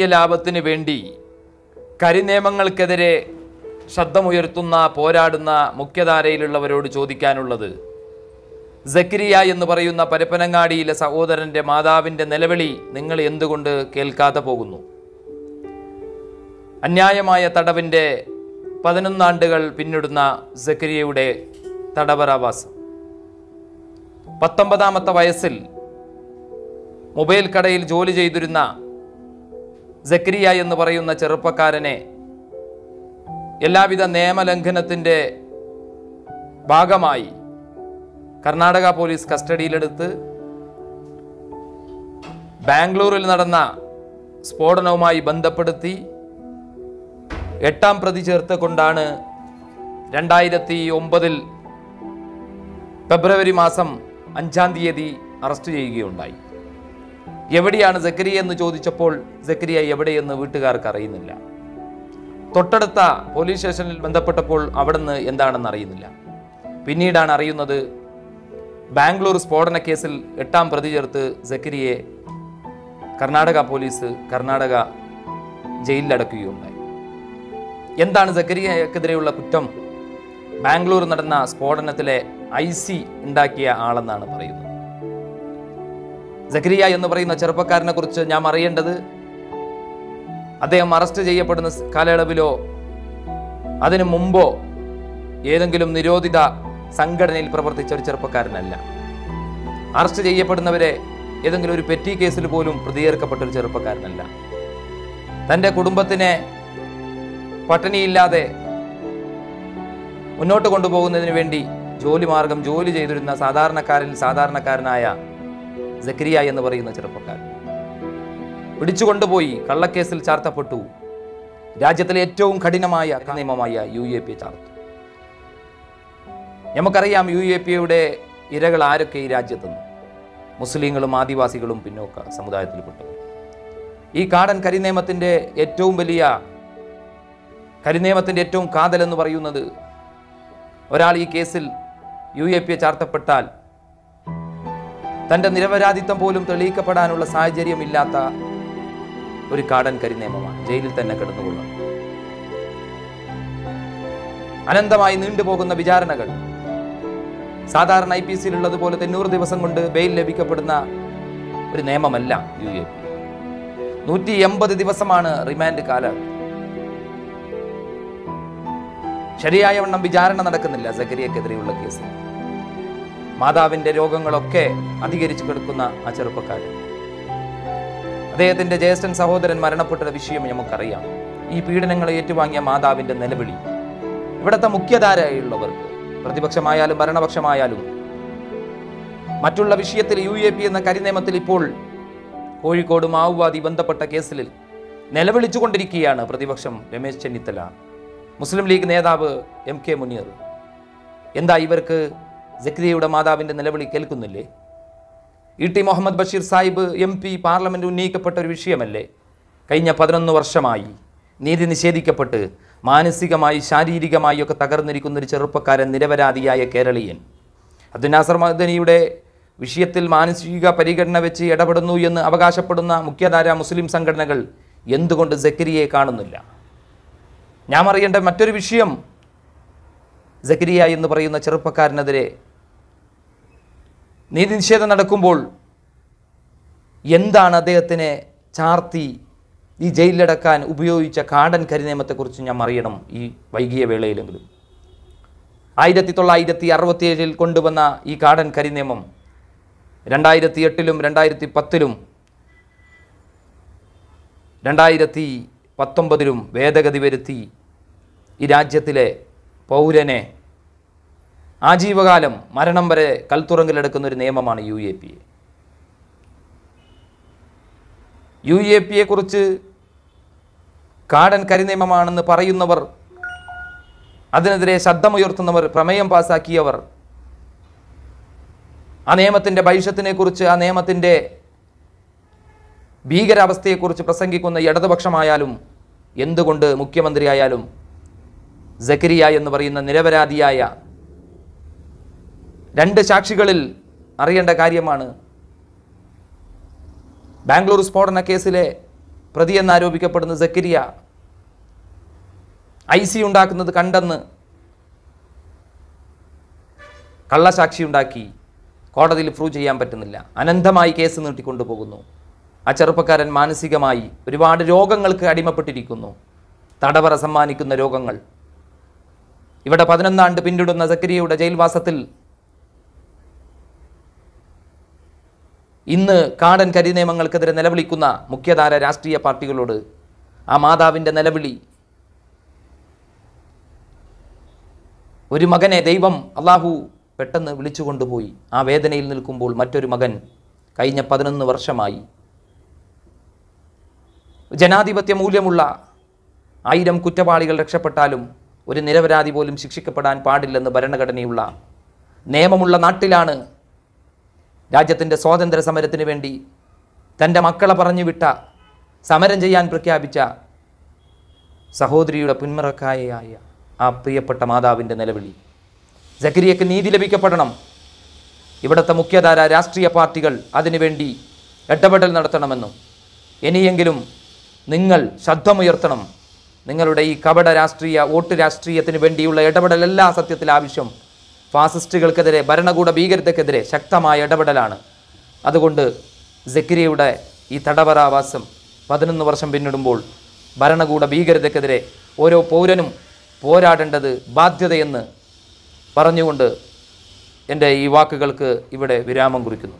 രാഷ്ട്രീയ ലാഭത്തിന് വേണ്ടി കരിനിയമങ്ങൾക്കെതിരെ ശബ്ദമുയർത്തുന്ന പോരാടുന്ന മുഖ്യധാരയിലുള്ളവരോട് ചോദിക്കാനുള്ളത് സക്കരിയ എന്ന് പറയുന്ന പരപ്പനങ്ങാടിയിലെ സഹോദരന്റെ മാതാവിന്റെ നിലവിളി നിങ്ങൾ എന്തുകൊണ്ട് കേൾക്കാതെ പോകുന്നു? അന്യായമായ തടവിന്റെ പതിനൊന്നാണ്ടുകൾ പിന്നിടുന്ന സക്കരിയയുടെ തടവറാവാസം. പത്തൊമ്പതാമത്തെ വയസ്സിൽ മൊബൈൽ കടയിൽ ജോലി ചെയ്തിരുന്ന സക്കരിയ എന്ന് പറയുന്ന ചെറുപ്പക്കാരനെ എല്ലാവിധ നിയമലംഘനത്തിന്റെ ഭാഗമായി കർണാടക പോലീസ് കസ്റ്റഡിയിലെടുത്ത് ബാംഗ്ലൂരിൽ നടന്ന സ്ഫോടനവുമായി ബന്ധപ്പെടുത്തി എട്ടാം പ്രതി ചേർത്ത് കൊണ്ടാണ് രണ്ടായിരത്തി ഒമ്പതിൽ ഫെബ്രുവരി മാസം അഞ്ചാം തീയതി അറസ്റ്റ് ചെയ്യുകയുണ്ടായി. എവിടെയാണ് സക്കരിയ എന്ന് ചോദിച്ചപ്പോൾ സക്കരിയ എവിടെയെന്ന് വീട്ടുകാർക്ക് അറിയുന്നില്ല. തൊട്ടടുത്ത പോലീസ് സ്റ്റേഷനിൽ ബന്ധപ്പെട്ടപ്പോൾ അവിടുന്ന് എന്താണെന്ന് അറിയുന്നില്ല. പിന്നീടാണ് അറിയുന്നത് ബാംഗ്ലൂർ സ്ഫോടന കേസിൽ എട്ടാം പ്രതി ചേർത്ത് സക്കരിയെ കർണാടക പോലീസ് കർണാടക ജയിലിലടക്കുകയുണ്ടായി. എന്താണ് സക്കരിയക്കെതിരെയുള്ള കുറ്റം? ബാംഗ്ലൂർ നടന്ന സ്ഫോടനത്തിലെ ഐ സി ഉണ്ടാക്കിയ ആളെന്നാണ് പറയുന്നത്. സക്കരിയ എന്ന് പറയുന്ന ചെറുപ്പക്കാരനെ കുറിച്ച് ഞാൻ അറിയേണ്ടത് അദ്ദേഹം അറസ്റ്റ് ചെയ്യപ്പെടുന്ന കാലയളവിലോ അതിനു മുമ്പോ ഏതെങ്കിലും നിരോധിത സംഘടനയിൽ പ്രവർത്തിച്ച ഒരു ചെറുപ്പക്കാരനല്ല. അറസ്റ്റ് ചെയ്യപ്പെടുന്നവരെ ഏതെങ്കിലും ഒരു പെറ്റി കേസിൽ പോലും പ്രതികരിക്കപ്പെട്ട ഒരു ചെറുപ്പക്കാരനല്ല. തന്റെ കുടുംബത്തിനെ പട്ടിണിയില്ലാതെ മുന്നോട്ട് കൊണ്ടുപോകുന്നതിന് വേണ്ടി ജോലി മാർഗം ജോലി ചെയ്തിരുന്ന സാധാരണക്കാരിൽ സാധാരണക്കാരനായ സക്കരിയ എന്ന് പറയുന്ന ചെറുപ്പക്കാരൻ പിടിച്ചുകൊണ്ടുപോയി കള്ളക്കേസിൽ ചാർത്തപ്പെട്ടു. രാജ്യത്തിലെ ഏറ്റവും കഠിനമായ നിയമമായ യു എ പി ചാർത്തു. നമുക്കറിയാം യു എ പിയുടെ ഇരകൾ ആരൊക്കെ ഈ രാജ്യത്തുനിന്ന്? മുസ്ലിങ്ങളും ആദിവാസികളും പിന്നോക്ക സമുദായത്തിൽപ്പെട്ടവർ ഈ കാടൻ കരിനിയമത്തിന്റെ ഏറ്റവും വലിയ കരിനിയമത്തിന്റെ ഏറ്റവും കാതൽ എന്ന് പറയുന്നത് ഒരാൾ ഈ കേസിൽ യു എ പി ചാർത്തപ്പെട്ടാൽ തന്റെ നിരപരാധിത്വം പോലും തെളിയിക്കപ്പെടാനുള്ള സാഹചര്യമില്ലാത്ത ഒരു കാടൻ കരിനിയമമാണ് ജയിലിൽ തന്നെ കിടന്നുകൊള്ളും അനന്തമായി നീണ്ടുപോകുന്ന വിചാരണകൾ സാധാരണ ഐ പി സിയിലുള്ളതുപോലെ തൊണ്ണൂറ് ദിവസം കൊണ്ട് ബെയിൽ ലഭിക്കപ്പെടുന്ന ഒരു നിയമമല്ല യു എ പി. നൂറ്റി എൺപത് ദിവസമാണ് റിമാൻഡ് കാലം. ശരിയായ വണ്ണം വിചാരണ നടക്കുന്നില്ല സക്കരിയക്കെതിരെയുള്ള കേസ് മാതാവിന്റെ രോഗങ്ങളൊക്കെ അധികരിച്ചു കിടക്കുന്ന ആ ചെറുപ്പക്കാരൻ. അദ്ദേഹത്തിന്റെ ജ്യേഷ്ഠൻ സഹോദരൻ മരണപ്പെട്ട വിഷയം നമുക്കറിയാം. ഈ പീഡനങ്ങളെ ഏറ്റുവാങ്ങിയ മാതാവിന്റെ നിലവിളി. ഇവിടുത്തെ മുഖ്യധാരയുള്ളവർക്ക് പ്രതിപക്ഷമായാലും ഭരണപക്ഷമായാലും മറ്റുള്ള വിഷയത്തിൽ യു എ പി എന്ന കരിനിയമത്തിൽ ഇപ്പോൾ കോഴിക്കോട് മാവുവാദി ബന്ധപ്പെട്ട കേസിൽ നിലവിളിച്ചുകൊണ്ടിരിക്കുകയാണ് പ്രതിപക്ഷം രമേശ് ചെന്നിത്തല. മുസ്ലിം ലീഗ് നേതാവ് എം കെ മുനീർ. എന്താ ഇവർക്ക് ജക്രിയയുടെ മാതാവിന്റെ നിലവിളി കേൾക്കുന്നില്ലേ? E T Muhammad Basheer Sahib M P parliament ഉന്നയിക്കപ്പെട്ട ഒരു വിഷയമല്ലേ? കഴിഞ്ഞ പതിനൊന്ന് വർഷമായി നീതി നിഷേധിക്കപ്പെട്ട് മാനസികമായി ശാരീരികമായി ഒക്കെ തകർന്നിരിക്കുന്ന ഒരു ചെറുപ്പക്കാരൻ നിരപരാധിയായ കേരളീയൻ. അബ്ദുനാസർ മദനിയുടെ വിഷയത്തിൽ മാനസിക പരിഗണന വെച്ച് ഇടപെടുന്നു എന്ന് അവകാശപ്പെടുന്ന മുഖ്യധാര മുസ്ലിം സംഘടനകൾ എന്തുകൊണ്ട് സക്കരിയെ കാണുന്നില്ല? ഞാൻ അറിയേണ്ട മറ്റൊരു വിഷയം സക്കരിയ എന്ന് പറയുന്ന ചെറുപ്പക്കാരനെതിരെ നീതി നിഷേധം നടക്കുമ്പോൾ എന്താണ് അദ്ദേഹത്തിനെ ചാർത്തി ഈ ജയിലിലടക്കാൻ ഉപയോഗിച്ച കാടൻ കരിനിയമത്തെക്കുറിച്ച് ഞാൻ അറിയണം ഈ വൈകിയ വേളയിലെങ്കിലും. ആയിരത്തി തൊള്ളായിരത്തി അറുപത്തിയേഴിൽ കൊണ്ടുവന്ന ഈ കാടൻ കരിനിയമം രണ്ടായിരത്തി എട്ടിലും രണ്ടായിരത്തി പത്തിലും രണ്ടായിരത്തി പത്തൊമ്പതിലും ഭേദഗതി വരുത്തി ഈ രാജ്യത്തിലെ പൗരനെ ആജീവകാലം മരണം വരെ കൽത്തുറങ്കിലെടുക്കുന്ന ഒരു നിയമമാണ് U A P A. U A P A കുറിച്ച് കാടൻ കരിനിയമമാണെന്ന് പറയുന്നവർ അതിനെതിരെ ശബ്ദമുയർത്തുന്നവർ പ്രമേയം പാസാക്കിയവർ ആ നിയമത്തിന്റെ ഭവിഷ്യത്തിനെക്കുറിച്ച് ആ നിയമത്തിന്റെ ഭീകരാവസ്ഥയെക്കുറിച്ച് പ്രസംഗിക്കുന്ന ഇടതുപക്ഷമായാലും എന്തുകൊണ്ട് മുഖ്യമന്ത്രിയായാലും സക്കരിയ എന്ന് പറയുന്ന നിരപരാധിയായ രണ്ട് സാക്ഷികളിൽ അറിയേണ്ട കാര്യമാണ്. ബാംഗ്ലൂർ സ്ഫോടന കേസിലെ പ്രതി എന്നാരോപിക്കപ്പെടുന്ന സക്കരിയ ഐ സി ഉണ്ടാക്കുന്നത് കണ്ടെന്ന് കള്ളസാക്ഷി ഉണ്ടാക്കി കോടതിയിൽ പ്രൂവ് ചെയ്യാൻ പറ്റുന്നില്ല. അനന്തമായി കേസ് നീട്ടിക്കൊണ്ടുപോകുന്നു. ആ ചെറുപ്പക്കാരൻ മാനസികമായി ഒരുപാട് രോഗങ്ങൾക്ക് അടിമപ്പെട്ടിരിക്കുന്നു. തടവറ സമ്മാനിക്കുന്ന രോഗങ്ങൾ. ഇവിടെ പതിനൊന്നാണ്ട് പിന്നിടുന്ന സക്കരിയയുടെ ജയിൽവാസത്തിൽ ഇന്ന് കാടൻ കരി നിയമങ്ങൾക്കെതിരെ നിലവിളിക്കുന്ന മുഖ്യധാര രാഷ്ട്രീയ പാർട്ടികളോട് ആ മാതാവിന്റെ നിലവിളി. ഒരു മകനെ ദൈവം അള്ളാഹു പെട്ടെന്ന് വിളിച്ചുകൊണ്ടുപോയി ആ വേദനയിൽ നിൽക്കുമ്പോൾ മറ്റൊരു മകൻ കഴിഞ്ഞ പതിനൊന്ന് വർഷമായി. ജനാധിപത്യ മൂല്യമുള്ള ആയിരം കുറ്റവാളികൾ രക്ഷപ്പെട്ടാലും ഒരു നിരപരാധി പോലും ശിക്ഷിക്കപ്പെടാൻ പാടില്ലെന്ന് ഭരണഘടനയുള്ള നിയമമുള്ള നാട്ടിലാണ് രാജ്യത്തിന്റെ സ്വാതന്ത്ര്യ സമരത്തിന് വേണ്ടി തന്റെ മക്കളെ പറഞ്ഞു വിട്ട സമരം ചെയ്യാൻ പ്രഖ്യാപിച്ച സഹോദരിയുടെ പിന്മറക്കായയായ ആ പ്രിയപ്പെട്ട മാതാവിന്റെ നിലവിളി. സക്കരിയക്ക് നീതി ലഭിക്കപ്പെടണം. ഇവിടുത്തെ മുഖ്യധാര രാഷ്ട്രീയ പാർട്ടികൾ അതിനുവേണ്ടി ഇടപെടൽ നടത്തണമെന്നും ഇനിയെങ്കിലും നിങ്ങൾ ശബ്ദമുയർത്തണം. നിങ്ങളുടെ ഈ കപട രാഷ്ട്രീയ വോട്ട് രാഷ്ട്രീയത്തിന് വേണ്ടിയുള്ള ഇടപെടലല്ല സത്യത്തിൽ ആവശ്യം ഫാസിസ്റ്റുകൾക്കെതിരെ ഭരണകൂട ഭീകരതയ്ക്കെതിരെ ശക്തമായ ഇടപെടലാണ്. അതുകൊണ്ട് ജക്കരിയയുടെ ഈ തടവറാവാസം പതിനൊന്ന് വർഷം പിന്നിടുമ്പോൾ ഭരണകൂട ഭീകരതയ്ക്കെതിരെ ഓരോ പൗരനും പോരാടേണ്ടത് ബാധ്യതയെന്ന് പറഞ്ഞുകൊണ്ട് എന്റെ ഈ വാക്കുകൾക്ക് ഇവിടെ വിരാമം കുറിക്കുന്നു.